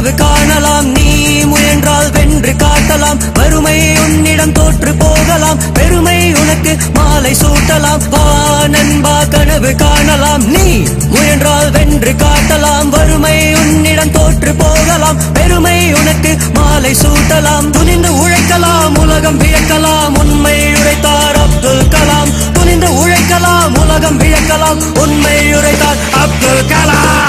கனவு காணலாம். நீ முயன்றால் வென்று காட்டலாம். வறுமை உன்னிடம் தோற்று போகலாம். பெருமை உனக்கு மாலை சூட்டலாம். நண்பா கனவு காணலாம். நீ முயன்றால் வென்று காட்டலாம். வறுமை உன்னிடம் தோற்று போகலாம். பெருமை உனக்கு மாலை சூட்டலாம். துணிந்து உழைக்கலாம். உலகம் வியக்கலாம். உண்மை உழைத்தார் அப்துல் கலாம். துணிந்து உழைக்கலாம். உலகம் வியக்கலாம். உண்மை உரைத்தார் Abdul Kalam.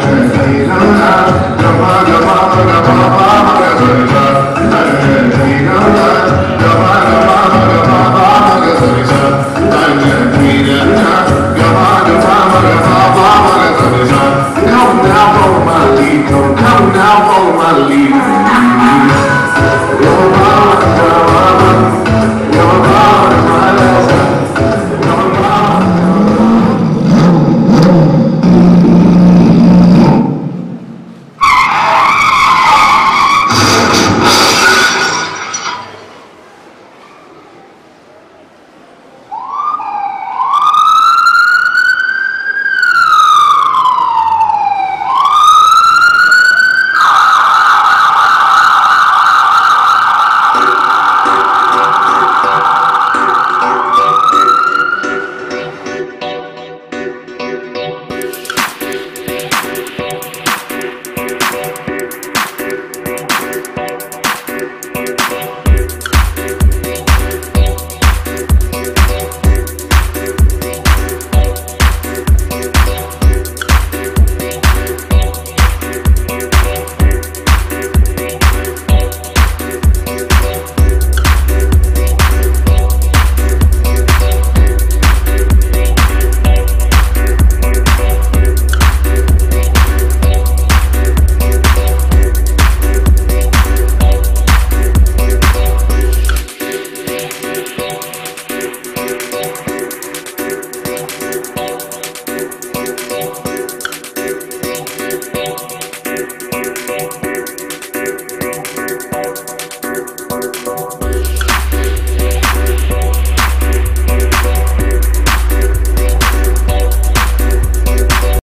Rama Rama Rama Rama